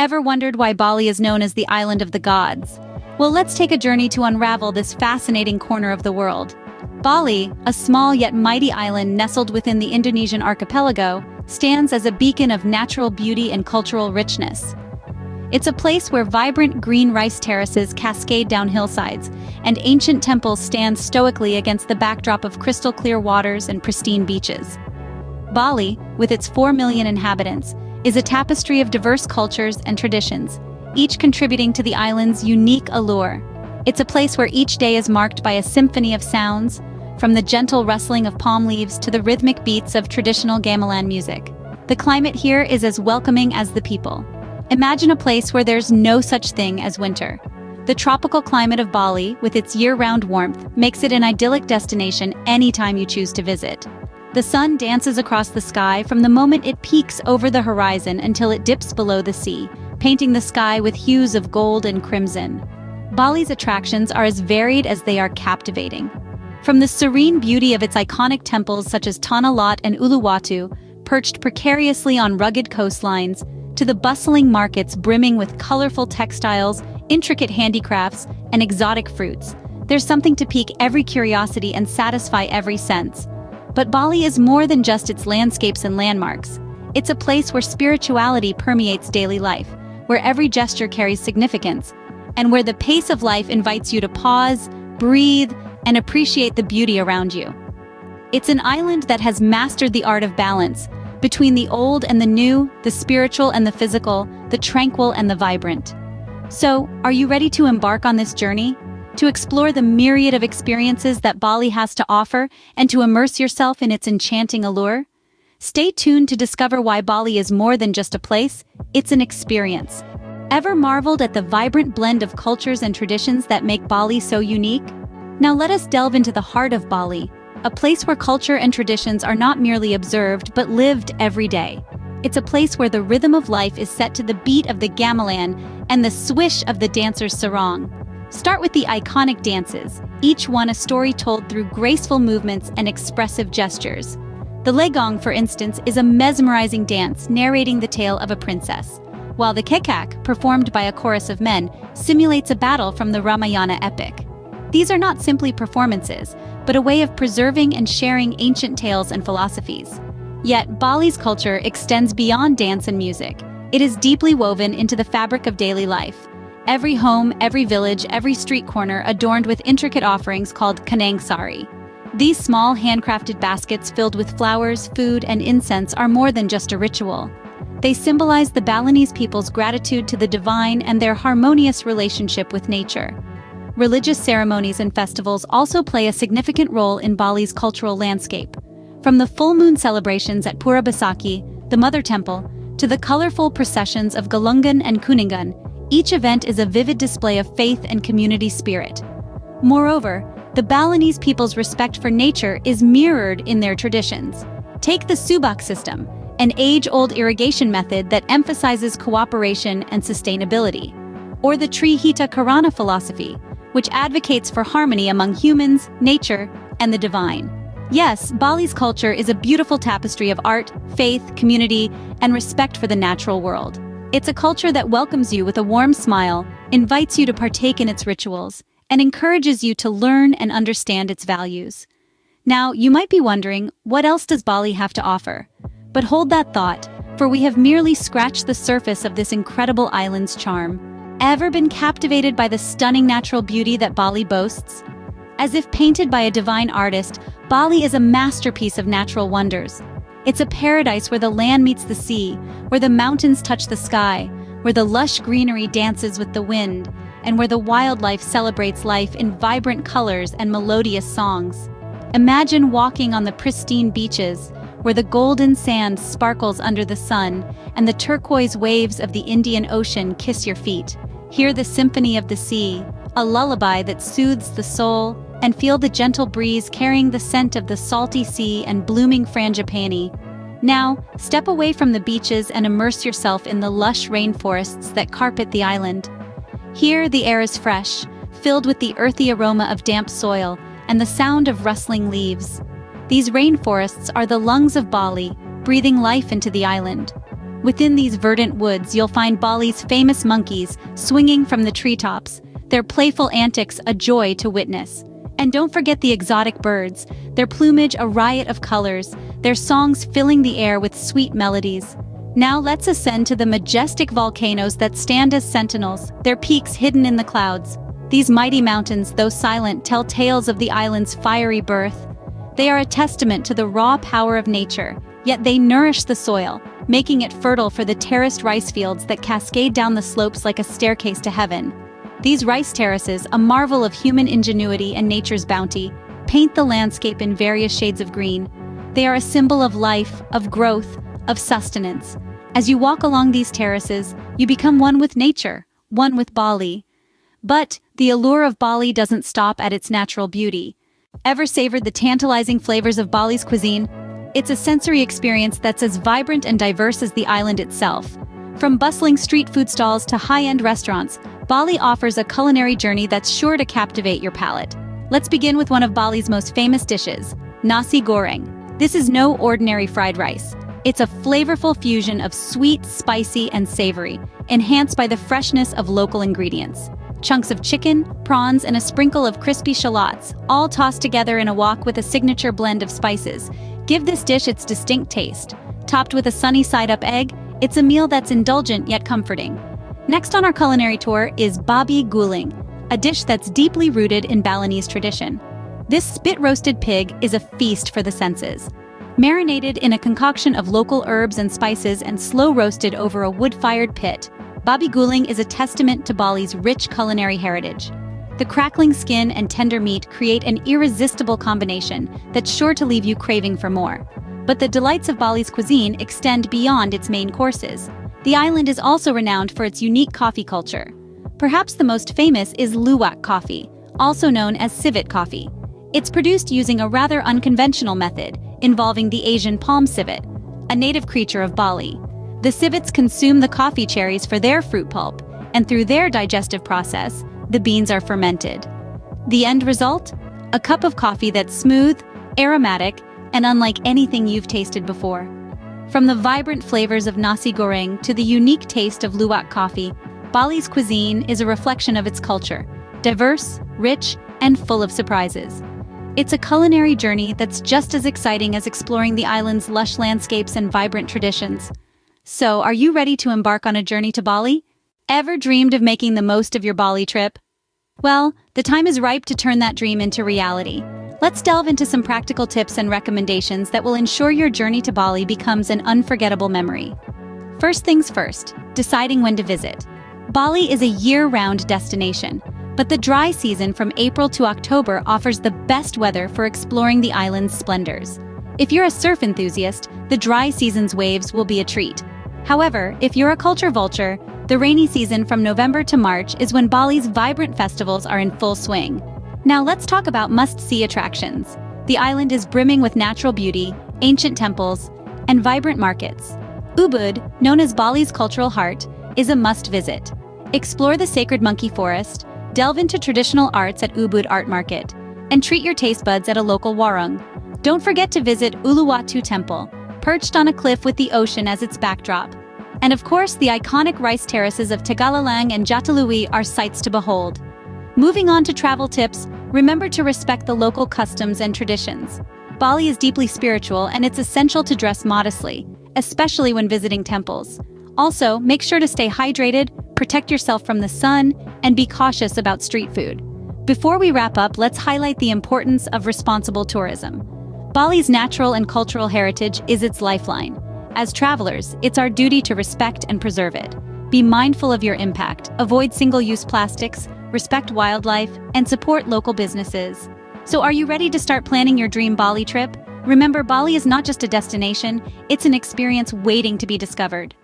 Ever wondered why Bali is known as the Island of the Gods? Well, let's take a journey to unravel this fascinating corner of the world. Bali, a small yet mighty island nestled within the Indonesian archipelago, stands as a beacon of natural beauty and cultural richness. It's a place where vibrant green rice terraces cascade down hillsides, and ancient temples stand stoically against the backdrop of crystal-clear waters and pristine beaches. Bali, with its 4 million inhabitants, is a tapestry of diverse cultures and traditions, each contributing to the island's unique allure. It's a place where each day is marked by a symphony of sounds, from the gentle rustling of palm leaves to the rhythmic beats of traditional gamelan music. The climate here is as welcoming as the people. Imagine a place where there's no such thing as winter. The tropical climate of Bali, with its year-round warmth, makes it an idyllic destination anytime you choose to visit. The sun dances across the sky from the moment it peaks over the horizon until it dips below the sea, painting the sky with hues of gold and crimson. Bali's attractions are as varied as they are captivating. From the serene beauty of its iconic temples such as Tanah Lot and Uluwatu, perched precariously on rugged coastlines, to the bustling markets brimming with colorful textiles, intricate handicrafts, and exotic fruits, there's something to pique every curiosity and satisfy every sense. But Bali is more than just its landscapes and landmarks. It's a place where spirituality permeates daily life, where every gesture carries significance, and where the pace of life invites you to pause, breathe, and appreciate the beauty around you. It's an island that has mastered the art of balance, between the old and the new, the spiritual and the physical, the tranquil and the vibrant. So, are you ready to embark on this journey? To explore the myriad of experiences that Bali has to offer and to immerse yourself in its enchanting allure? Stay tuned to discover why Bali is more than just a place, it's an experience. Ever marveled at the vibrant blend of cultures and traditions that make Bali so unique? Now let us delve into the heart of Bali, a place where culture and traditions are not merely observed but lived every day. It's a place where the rhythm of life is set to the beat of the gamelan and the swish of the dancer's sarong. Start with the iconic dances, each one a story told through graceful movements and expressive gestures. The Legong, for instance, is a mesmerizing dance narrating the tale of a princess, while the Kecak, performed by a chorus of men, simulates a battle from the Ramayana epic. These are not simply performances, but a way of preserving and sharing ancient tales and philosophies. Yet, Bali's culture extends beyond dance and music. It is deeply woven into the fabric of daily life, Every home, every village, every street corner adorned with intricate offerings called canang sari. These small handcrafted baskets filled with flowers, food, and incense are more than just a ritual. They symbolize the Balinese people's gratitude to the divine and their harmonious relationship with nature. Religious ceremonies and festivals also play a significant role in Bali's cultural landscape. From the full moon celebrations at Pura Besakih, the Mother Temple, to the colorful processions of Galungan and Kuningan, each event is a vivid display of faith and community spirit. Moreover, the Balinese people's respect for nature is mirrored in their traditions. Take the Subak system, an age-old irrigation method that emphasizes cooperation and sustainability, or the Tri Hita Karana philosophy, which advocates for harmony among humans, nature, and the divine. Yes, Bali's culture is a beautiful tapestry of art, faith, community, and respect for the natural world. It's a culture that welcomes you with a warm smile, invites you to partake in its rituals, and encourages you to learn and understand its values. Now, you might be wondering, what else does Bali have to offer? But hold that thought, for we have merely scratched the surface of this incredible island's charm. Ever been captivated by the stunning natural beauty that Bali boasts? As if painted by a divine artist, Bali is a masterpiece of natural wonders, it's a paradise where the land meets the sea, where the mountains touch the sky, where the lush greenery dances with the wind, and where the wildlife celebrates life in vibrant colors and melodious songs. Imagine walking on the pristine beaches, where the golden sand sparkles under the sun and the turquoise waves of the Indian Ocean kiss your feet. Hear the symphony of the sea, a lullaby that soothes the soul and feel the gentle breeze carrying the scent of the salty sea and blooming frangipani. Now, step away from the beaches and immerse yourself in the lush rainforests that carpet the island. Here, the air is fresh, filled with the earthy aroma of damp soil and the sound of rustling leaves. These rainforests are the lungs of Bali, breathing life into the island. Within these verdant woods, you'll find Bali's famous monkeys swinging from the treetops, their playful antics a joy to witness. And don't forget the exotic birds, their plumage a riot of colors, their songs filling the air with sweet melodies. Now let's ascend to the majestic volcanoes that stand as sentinels, their peaks hidden in the clouds. These mighty mountains, though silent, tell tales of the island's fiery birth. They are a testament to the raw power of nature, yet they nourish the soil, making it fertile for the terraced rice fields that cascade down the slopes like a staircase to heaven. These rice terraces, a marvel of human ingenuity and nature's bounty, paint the landscape in various shades of green. They are a symbol of life, of growth, of sustenance. As you walk along these terraces, you become one with nature, one with Bali. But the allure of Bali doesn't stop at its natural beauty. Ever savored the tantalizing flavors of Bali's cuisine? It's a sensory experience that's as vibrant and diverse as the island itself. From bustling street food stalls to high-end restaurants, Bali offers a culinary journey that's sure to captivate your palate. Let's begin with one of Bali's most famous dishes, nasi goreng. This is no ordinary fried rice. It's a flavorful fusion of sweet, spicy, and savory, enhanced by the freshness of local ingredients. Chunks of chicken, prawns, and a sprinkle of crispy shallots, all tossed together in a wok with a signature blend of spices, give this dish its distinct taste. Topped with a sunny side-up egg, it's a meal that's indulgent yet comforting. Next on our culinary tour is Babi Guling, a dish that's deeply rooted in Balinese tradition. This spit-roasted pig is a feast for the senses. Marinated in a concoction of local herbs and spices and slow-roasted over a wood-fired pit, Babi Guling is a testament to Bali's rich culinary heritage. The crackling skin and tender meat create an irresistible combination that's sure to leave you craving for more. But the delights of Bali's cuisine extend beyond its main courses. The island is also renowned for its unique coffee culture. Perhaps the most famous is luwak coffee, also known as civet coffee. It's produced using a rather unconventional method, involving the Asian palm civet, a native creature of Bali. The civets consume the coffee cherries for their fruit pulp, and through their digestive process, the beans are fermented. The end result? A cup of coffee that's smooth, aromatic, and unlike anything you've tasted before. From the vibrant flavors of nasi goreng to the unique taste of luwak coffee, Bali's cuisine is a reflection of its culture, diverse, rich, and full of surprises. It's a culinary journey that's just as exciting as exploring the island's lush landscapes and vibrant traditions. So, are you ready to embark on a journey to Bali? Ever dreamed of making the most of your Bali trip? Well, the time is ripe to turn that dream into reality. Let's delve into some practical tips and recommendations that will ensure your journey to Bali becomes an unforgettable memory. First things first, deciding when to visit. Bali is a year-round destination, but the dry season from April to October offers the best weather for exploring the island's splendors. If you're a surf enthusiast, the dry season's waves will be a treat. However, if you're a culture vulture, the rainy season from November to March is when Bali's vibrant festivals are in full swing. Now let's talk about must-see attractions. The island is brimming with natural beauty, ancient temples, and vibrant markets. Ubud, known as Bali's cultural heart, is a must-visit. Explore the sacred monkey forest, delve into traditional arts at Ubud Art Market, and treat your taste buds at a local warung. Don't forget to visit Uluwatu Temple, perched on a cliff with the ocean as its backdrop. And of course, the iconic rice terraces of Tegalalang and Jatiluwih are sights to behold. Moving on to travel tips, remember to respect the local customs and traditions. Bali is deeply spiritual and it's essential to dress modestly, especially when visiting temples. Also, make sure to stay hydrated, protect yourself from the sun, and be cautious about street food. Before we wrap up, let's highlight the importance of responsible tourism. Bali's natural and cultural heritage is its lifeline. As travelers, it's our duty to respect and preserve it. Be mindful of your impact, avoid single-use plastics, respect wildlife, and support local businesses. So are you ready to start planning your dream Bali trip? Remember, Bali is not just a destination, it's an experience waiting to be discovered.